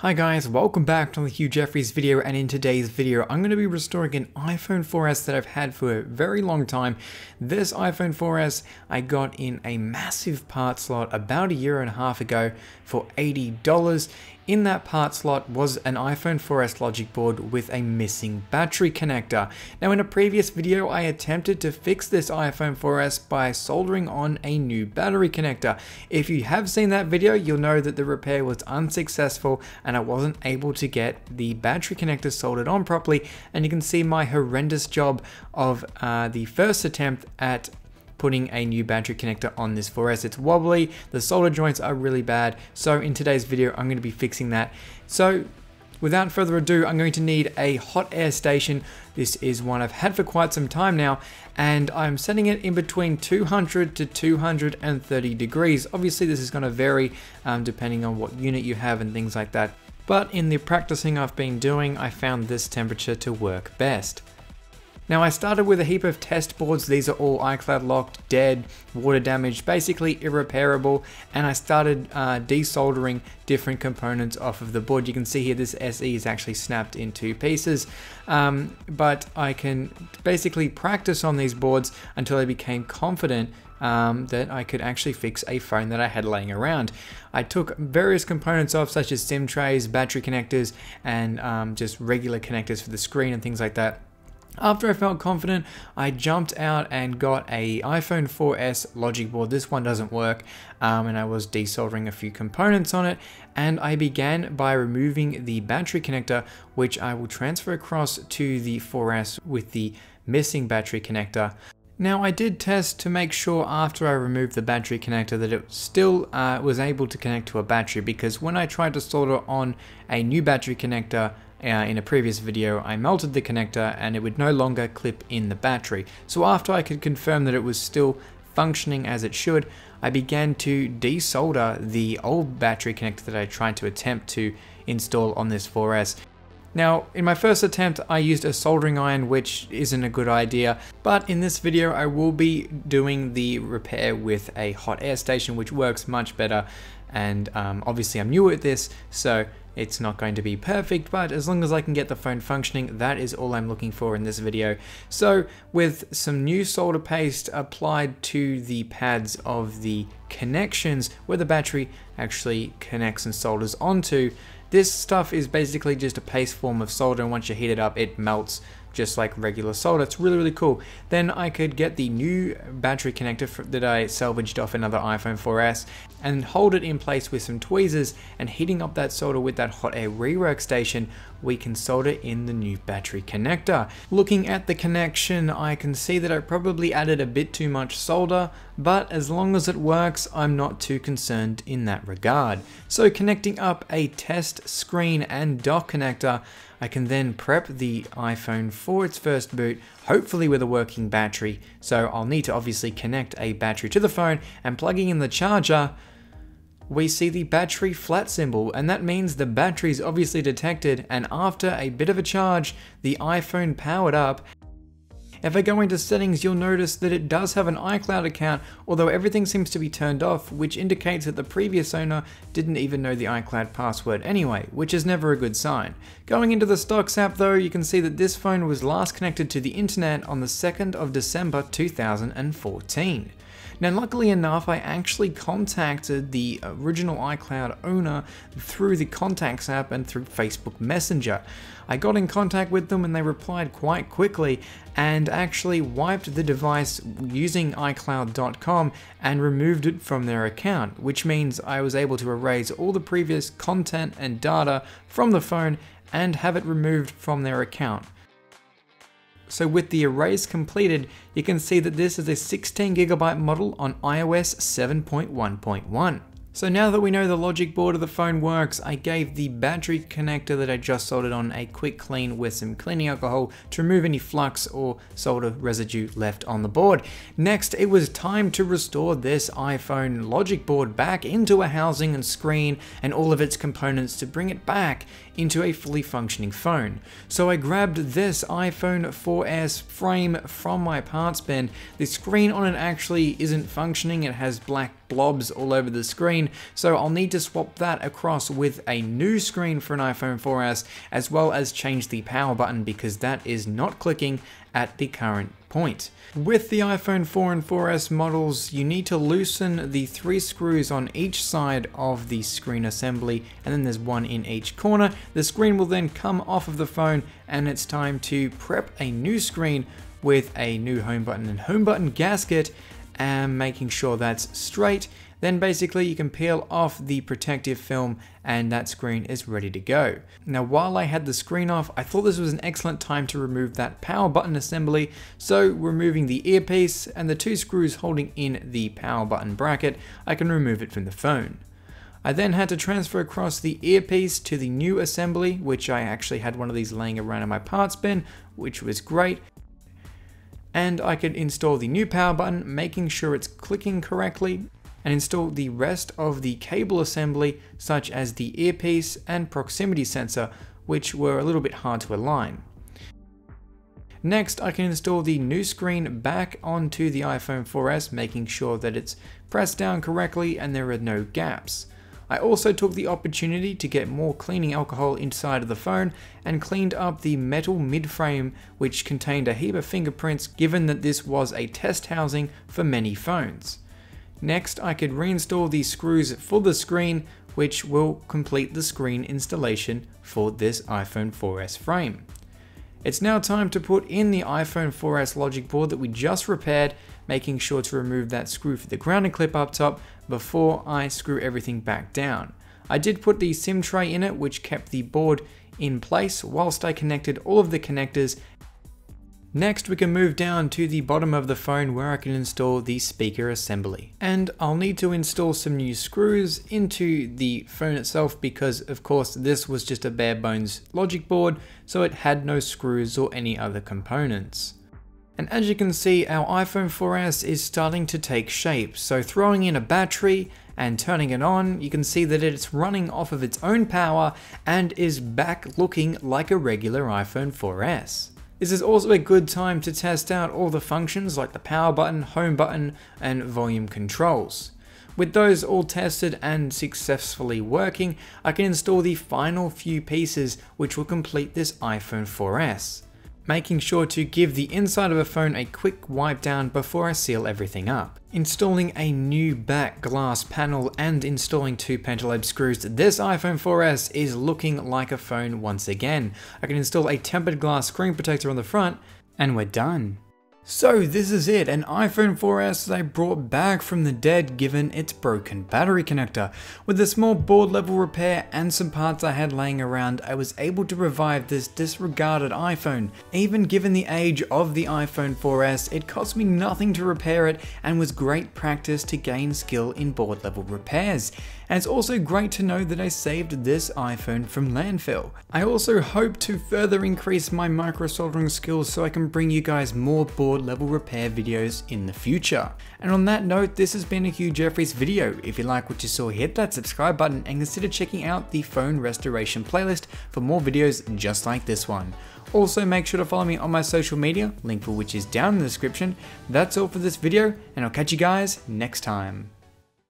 Hi guys, welcome back to the Hugh Jeffreys video and in today's video I'm going to be restoring an iPhone 4S that I've had for a very long time. This iPhone 4S I got in a massive part slot about a year and a half ago for $80. In that part slot was an iPhone 4S logic board with a missing battery connector. Now in a previous video I attempted to fix this iPhone 4S by soldering on a new battery connector. If you have seen that video you'll know that the repair was unsuccessful and I wasn't able to get the battery connector soldered on properly and you can see my horrendous job of uh, the first attempt at putting a new battery connector on this 4S. It's wobbly, the solder joints are really bad, so in today's video I'm going to be fixing that. So without further ado, I'm going to need a hot air station. This is one I've had for quite some time now, and I'm setting it in between 200 to 230 degrees. Obviously this is going to vary um, depending on what unit you have and things like that. But in the practicing I've been doing, I found this temperature to work best. Now I started with a heap of test boards, these are all iCloud locked, dead, water damaged, basically irreparable, and I started uh, desoldering different components off of the board. You can see here this SE is actually snapped in two pieces, um, but I can basically practice on these boards until I became confident um, that I could actually fix a phone that I had laying around. I took various components off such as SIM trays, battery connectors, and um, just regular connectors for the screen and things like that after I felt confident, I jumped out and got a iPhone 4S logic board. This one doesn't work, um, and I was desoldering a few components on it. And I began by removing the battery connector, which I will transfer across to the 4S with the missing battery connector. Now I did test to make sure after I removed the battery connector that it still uh, was able to connect to a battery because when I tried to solder on a new battery connector uh, in a previous video, I melted the connector and it would no longer clip in the battery. So after I could confirm that it was still functioning as it should, I began to desolder the old battery connector that I tried to attempt to install on this 4S. Now, in my first attempt, I used a soldering iron, which isn't a good idea, but in this video, I will be doing the repair with a hot air station, which works much better, and um, obviously I'm new at this, so it's not going to be perfect, but as long as I can get the phone functioning, that is all I'm looking for in this video. So with some new solder paste applied to the pads of the connections where the battery actually connects and solders onto, this stuff is basically just a paste form of solder and once you heat it up, it melts just like regular solder. It's really, really cool. Then I could get the new battery connector that I salvaged off another iPhone 4S and hold it in place with some tweezers and heating up that solder with that hot air rework station, we can solder in the new battery connector. Looking at the connection, I can see that I probably added a bit too much solder, but as long as it works, I'm not too concerned in that regard. So connecting up a test screen and dock connector, I can then prep the iPhone for its first boot, hopefully with a working battery. So I'll need to obviously connect a battery to the phone and plugging in the charger, we see the battery flat symbol and that means the battery is obviously detected and after a bit of a charge, the iPhone powered up if I go into settings, you'll notice that it does have an iCloud account, although everything seems to be turned off, which indicates that the previous owner didn't even know the iCloud password anyway, which is never a good sign. Going into the stocks app though, you can see that this phone was last connected to the internet on the 2nd of December 2014. Now, luckily enough, I actually contacted the original iCloud owner through the Contacts app and through Facebook Messenger. I got in contact with them and they replied quite quickly and actually wiped the device using iCloud.com and removed it from their account, which means I was able to erase all the previous content and data from the phone and have it removed from their account. So with the erase completed, you can see that this is a 16GB model on iOS 7.1.1. So now that we know the logic board of the phone works, I gave the battery connector that I just soldered on a quick clean with some cleaning alcohol to remove any flux or solder residue left on the board. Next, it was time to restore this iPhone logic board back into a housing and screen and all of its components to bring it back into a fully functioning phone. So I grabbed this iPhone 4S frame from my parts bin. The screen on it actually isn't functioning, it has black blobs all over the screen so I'll need to swap that across with a new screen for an iPhone 4S, as well as change the power button because that is not clicking at the current point. With the iPhone 4 and 4S models, you need to loosen the three screws on each side of the screen assembly, and then there's one in each corner. The screen will then come off of the phone, and it's time to prep a new screen with a new home button and home button gasket, and making sure that's straight then basically you can peel off the protective film and that screen is ready to go. Now while I had the screen off, I thought this was an excellent time to remove that power button assembly, so removing the earpiece and the two screws holding in the power button bracket, I can remove it from the phone. I then had to transfer across the earpiece to the new assembly, which I actually had one of these laying around in my parts bin, which was great. And I could install the new power button, making sure it's clicking correctly, and install the rest of the cable assembly such as the earpiece and proximity sensor which were a little bit hard to align. Next, I can install the new screen back onto the iPhone 4S, making sure that it's pressed down correctly and there are no gaps. I also took the opportunity to get more cleaning alcohol inside of the phone and cleaned up the metal mid-frame which contained a heap of fingerprints given that this was a test housing for many phones. Next, I could reinstall the screws for the screen, which will complete the screen installation for this iPhone 4S frame. It's now time to put in the iPhone 4S logic board that we just repaired, making sure to remove that screw for the grounding clip up top before I screw everything back down. I did put the SIM tray in it, which kept the board in place whilst I connected all of the connectors Next, we can move down to the bottom of the phone where I can install the speaker assembly. And I'll need to install some new screws into the phone itself because of course this was just a bare bones logic board, so it had no screws or any other components. And as you can see, our iPhone 4S is starting to take shape, so throwing in a battery and turning it on, you can see that it's running off of its own power and is back looking like a regular iPhone 4S. This is also a good time to test out all the functions like the power button, home button, and volume controls. With those all tested and successfully working, I can install the final few pieces which will complete this iPhone 4S making sure to give the inside of a phone a quick wipe down before I seal everything up. Installing a new back glass panel and installing two pentalobe screws, this iPhone 4S is looking like a phone once again. I can install a tempered glass screen protector on the front, and we're done. So this is it, an iPhone 4S that I brought back from the dead given its broken battery connector. With a small board level repair and some parts I had laying around, I was able to revive this disregarded iPhone. Even given the age of the iPhone 4S, it cost me nothing to repair it and was great practice to gain skill in board level repairs. And it's also great to know that I saved this iPhone from landfill. I also hope to further increase my micro soldering skills so I can bring you guys more board level repair videos in the future. And on that note, this has been a Hugh Jeffreys video. If you like what you saw, hit that subscribe button and consider checking out the phone restoration playlist for more videos just like this one. Also make sure to follow me on my social media, link for which is down in the description. That's all for this video, and I'll catch you guys next time.